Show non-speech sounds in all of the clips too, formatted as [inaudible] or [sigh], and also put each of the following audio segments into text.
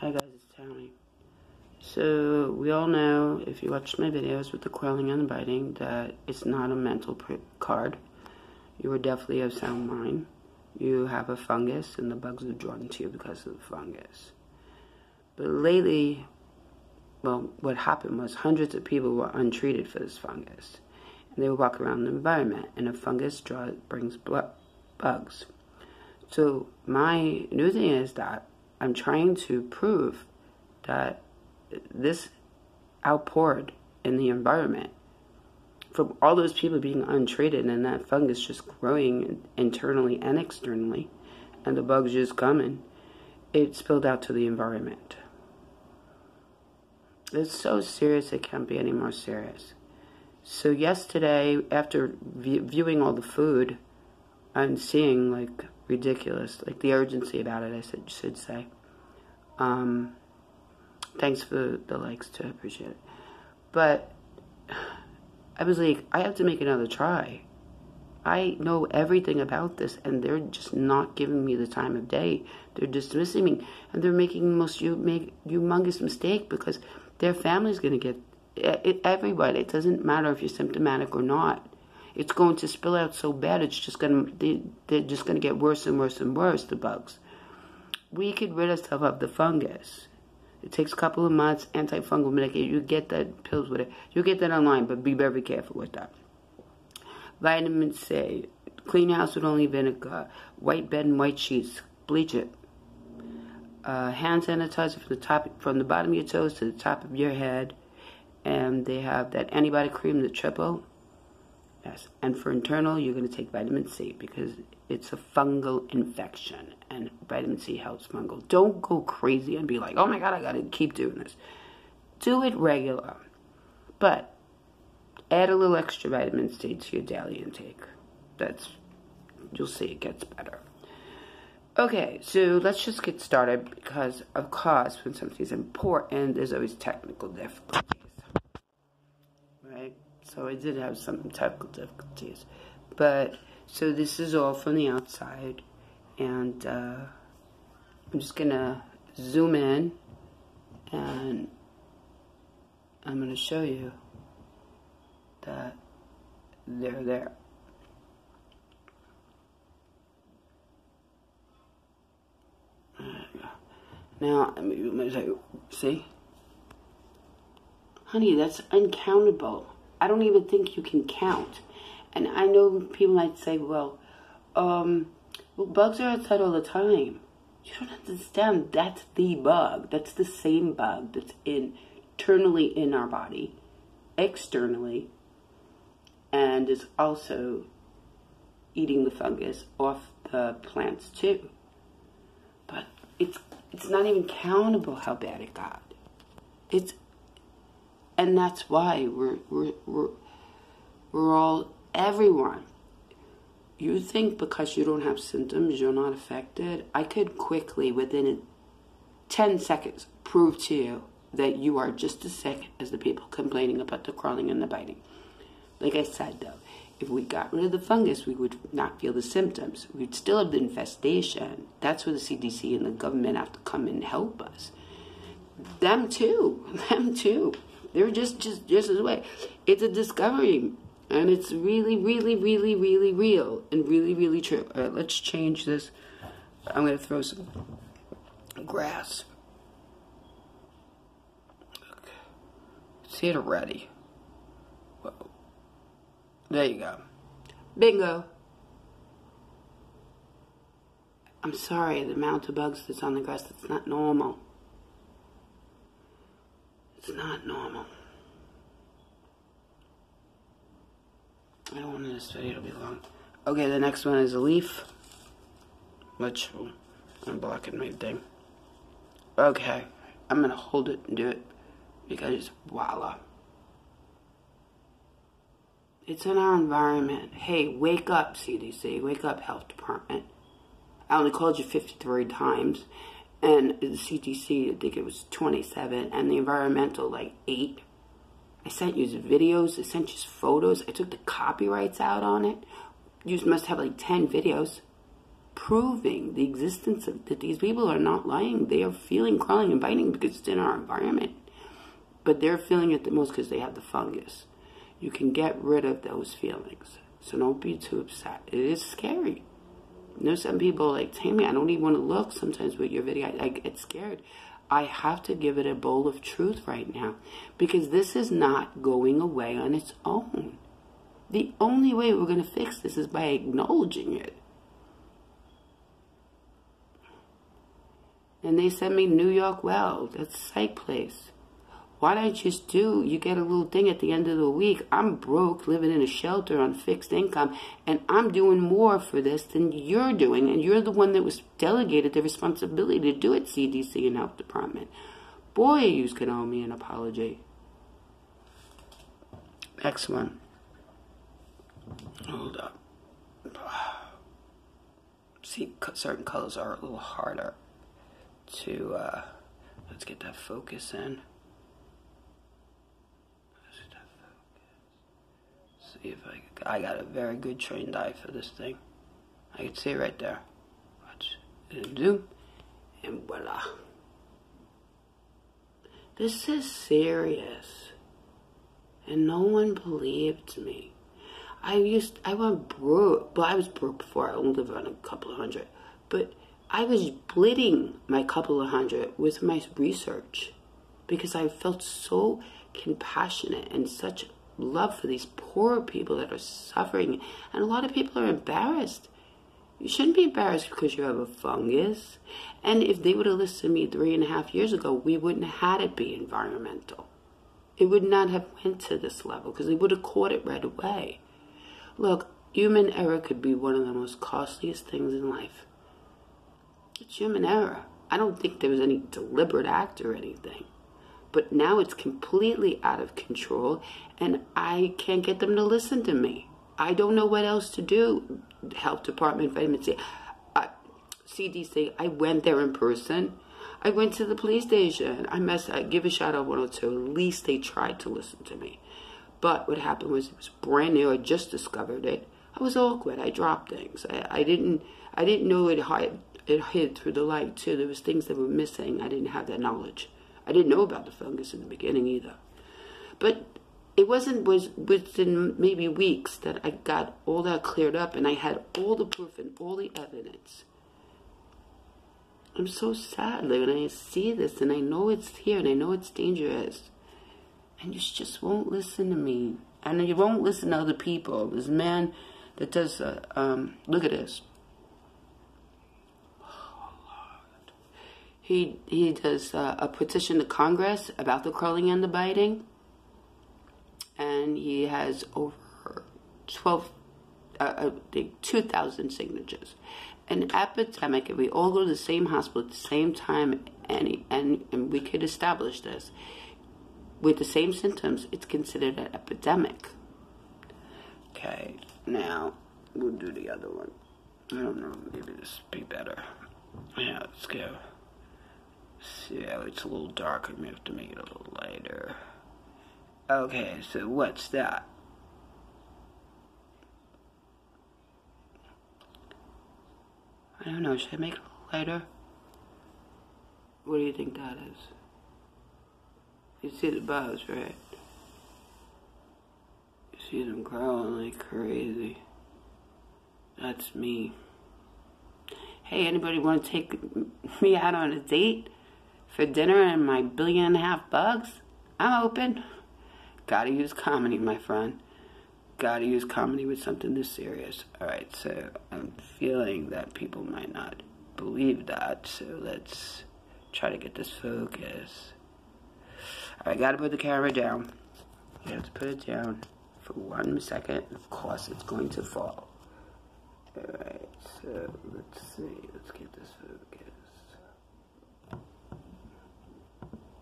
Hi guys, it's Tammy. So, we all know, if you watched my videos with the crawling and the biting, that it's not a mental card. You are definitely of sound mind. You have a fungus, and the bugs are drawn to you because of the fungus. But lately, well, what happened was hundreds of people were untreated for this fungus. And they would walk around the environment, and a fungus draw, brings bugs. So, my new thing is that I'm trying to prove that this outpoured in the environment from all those people being untreated and that fungus just growing internally and externally and the bugs just coming, it spilled out to the environment. It's so serious, it can't be any more serious. So, yesterday, after viewing all the food, I'm seeing like ridiculous, like the urgency about it, I should, should say. Um, thanks for the, likes too, I appreciate it. But [sighs] I was like, I have to make another try. I know everything about this, and they're just not giving me the time of day. They're dismissing me, and they're making the most you make humongous mistake because their family's going to get it, everybody. It doesn't matter if you're symptomatic or not it's going to spill out so bad it's just going to they, they're just going to get worse and worse and worse the bugs. We could rid ourselves of the fungus. It takes a couple of months antifungal medication you get that pills with it. You get that online but be very careful with that. Vitamin c clean house with only vinegar white bed and white sheets bleach it. Uh, hand sanitizer from the top from the bottom of your toes to the top of your head and they have that antibiotic cream the triple Yes, and for internal, you're going to take vitamin C because it's a fungal infection, and vitamin C helps fungal. Don't go crazy and be like, oh my god, I got to keep doing this. Do it regular, but add a little extra vitamin C to your daily intake. That's, you'll see it gets better. Okay, so let's just get started because, of course, when something's important, there's always technical difficulties. So I did have some technical difficulties. But, so this is all from the outside, and uh, I'm just gonna zoom in, and I'm gonna show you that they're there. Now, let me, see? Honey, that's uncountable. I don't even think you can count. And I know people might say, well, um, well, bugs are outside all the time. You don't understand. That's the bug. That's the same bug that's in, internally in our body, externally, and is also eating the fungus off the plants too. But it's it's not even countable how bad it got. It's and that's why we're, we're, we're, we're all, everyone. You think because you don't have symptoms, you're not affected. I could quickly, within 10 seconds, prove to you that you are just as sick as the people complaining about the crawling and the biting. Like I said, though, if we got rid of the fungus, we would not feel the symptoms. We'd still have the infestation. That's where the CDC and the government have to come and help us. Them too. [laughs] Them too. They're just just just as way. It's a discovery, and it's really, really, really, really real and really, really true. All right, let's change this. I'm gonna throw some grass. Okay. See it already. Whoa. There you go. Bingo. I'm sorry, the amount of bugs that's on the grass, that's not normal. It's not normal. I don't want this video to be long. Okay, the next one is a leaf. Which I'm blocking my thing. Okay, I'm gonna hold it and do it because voila. It's in our environment. Hey, wake up, CDC. Wake up, Health Department. I only called you 53 times and the CDC, I think it was 27, and the environmental, like 8. I sent you videos, I sent you photos, I took the copyrights out on it. You must have like 10 videos. proving the existence of that these people are not lying. They are feeling crawling and biting because it's in our environment. But they're feeling it the most because they have the fungus. You can get rid of those feelings. So don't be too upset. It is scary. Know, some people like, Tammy, I don't even want to look sometimes with your video. I, I get scared. I have to give it a bowl of truth right now because this is not going away on its own. The only way we're going to fix this is by acknowledging it. And they sent me New York Well. That's a psych place. Why don't you just do, you get a little thing at the end of the week. I'm broke, living in a shelter on fixed income, and I'm doing more for this than you're doing. And you're the one that was delegated the responsibility to do it, CDC and Health Department. Boy, you can owe me an apology. Next one. Hold up. [sighs] See, certain colors are a little harder to, uh, let's get that focus in. See if I, I got a very good trained eye for this thing. I can see it right there. Watch, and zoom, and voila. This is serious. And no one believed me. I used, I went broke, but I was broke before. I only lived on a couple of hundred. But I was bleeding my couple of hundred with my research because I felt so compassionate and such love for these poor people that are suffering. And a lot of people are embarrassed. You shouldn't be embarrassed because you have a fungus. And if they would have listened to me three and a half years ago, we wouldn't have had it be environmental. It would not have went to this level because they would have caught it right away. Look, human error could be one of the most costliest things in life. It's human error. I don't think there was any deliberate act or anything. But now it's completely out of control and I can't get them to listen to me. I don't know what else to do. Health Department, Vitamin C, uh, CDC, I went there in person. I went to the police station. I mess. I give a shout out 102. At least they tried to listen to me. But what happened was it was brand new. I just discovered it. I was awkward. I dropped things. I, I didn't. I didn't know it hid. It hid through the light too. There was things that were missing. I didn't have that knowledge. I didn't know about the fungus in the beginning either. But it wasn't was within maybe weeks that I got all that cleared up and I had all the proof and all the evidence. I'm so sad like, when I see this and I know it's here and I know it's dangerous. And you just won't listen to me. And you won't listen to other people. This man that does, uh, um, look at this. He he does uh, a petition to Congress about the crawling and the biting, and he has over twelve, uh, uh, two thousand signatures. An epidemic. If we all go to the same hospital at the same time, and and and we could establish this with the same symptoms, it's considered an epidemic. Okay, now we'll do the other one. I don't know. Maybe this would be better. Yeah, let's go. Yeah, it's a little dark. darker. We have to make it a little lighter. Okay, so what's that? I don't know. Should I make it lighter? What do you think that is? You see the bugs, right? You see them growling like crazy. That's me. Hey, anybody want to take [laughs] me out on a date? For dinner and my billion and a half bugs, I'm open. Gotta use comedy, my friend. Gotta use comedy with something this serious. Alright, so I'm feeling that people might not believe that, so let's try to get this focus. I gotta put the camera down. You have to put it down for one second. Of course, it's going to fall. Alright, so let's see. Let's get this focus.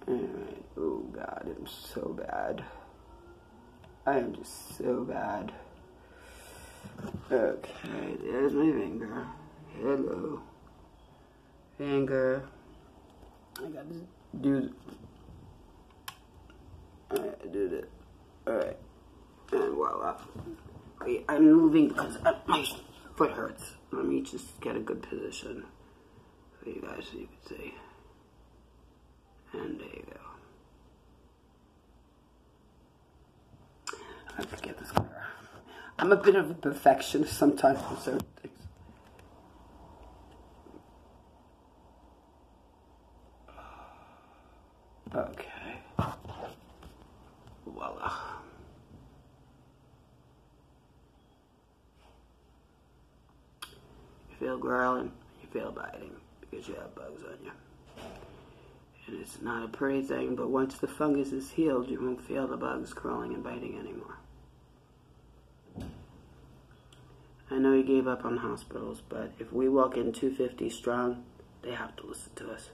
Alright, oh god, I'm so bad. I am just so bad. Okay, there's my finger. Hello. Finger. I gotta do Alright, do this. Alright. And voila. I'm moving because uh, my foot hurts. Let me just get a good position for you guys so you can see. And there you go. I forget this camera. I'm a bit of a perfectionist sometimes with certain things. Okay. Voila. You feel growling, you feel biting because you have bugs on you. And it's not a pretty thing, but once the fungus is healed, you won't feel the bugs crawling and biting anymore. I know he gave up on hospitals, but if we walk in 250 strong, they have to listen to us.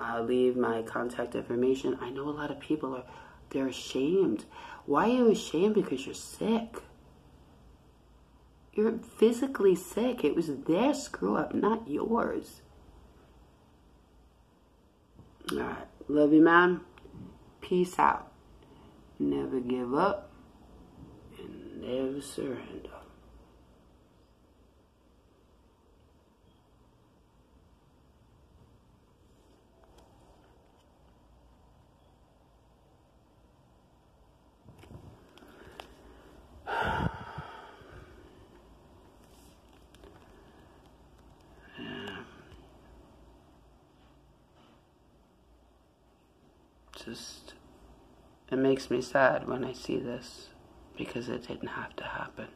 I'll leave my contact information. I know a lot of people are they're ashamed. Why are you ashamed? Because you're sick. You're physically sick. It was their screw up, not yours. All right. Love you, man. Peace out. Never give up and never surrender. Just it makes me sad when I see this because it didn't have to happen.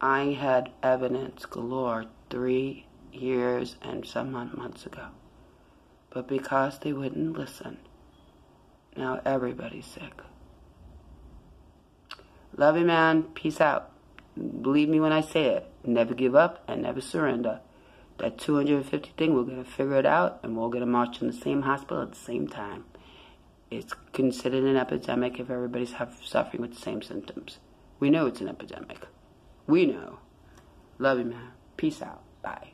I had evidence galore three years and some months ago. But because they wouldn't listen, now everybody's sick. Love you, man. Peace out. Believe me when I say it. Never give up and never surrender that 250 thing, we're going to figure it out and we're going to march in the same hospital at the same time. It's considered an epidemic if everybody's have, suffering with the same symptoms. We know it's an epidemic. We know. Love you, man. Peace out. Bye.